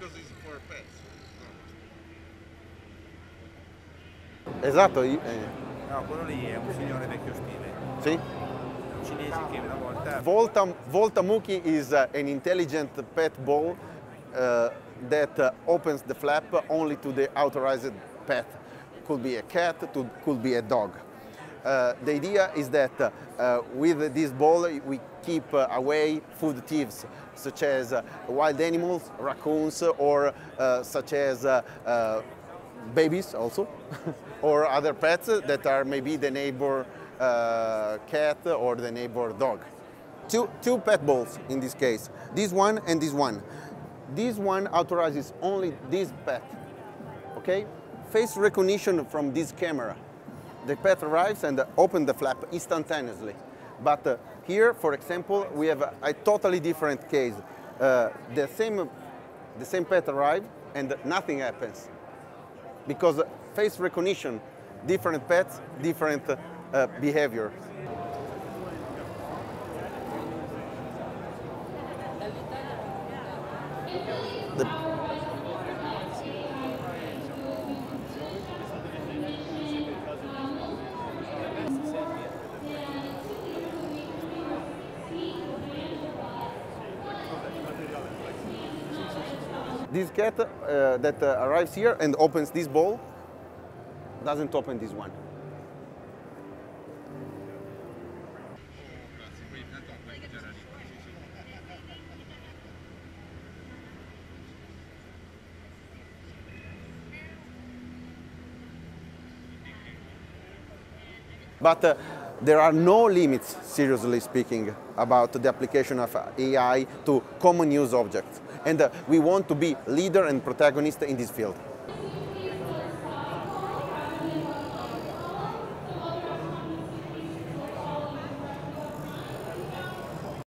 because it's for pets. Esatto. Io... Eh. No, quello lì è un signore vecchio stile. Sì? Un cinese che una volta... Volta, Volta Mookkie is uh, an intelligent pet ball uh, that uh, opens the flap only to the authorized pet. Could be a cat, to, could be a dog. Uh, the idea is that uh, with this ball we keep uh, away food thieves such as uh, wild animals, raccoons, or such as babies also, or other pets that are maybe the neighbor cat or the neighbor dog. Two, two pet balls in this case, this one and this one. This one authorizes only this pet, okay? Face recognition from this camera. The pet arrives and open the flap instantaneously. But uh, here, for example, we have a, a totally different case. Uh, the, same, the same pet arrives and nothing happens because face recognition, different pets, different uh, behavior. The- this cat uh, that uh, arrives here and opens this ball doesn't open this one. But uh, there are no limits, seriously speaking, about the application of AI to common use objects. And uh, we want to be leader and protagonist in this field.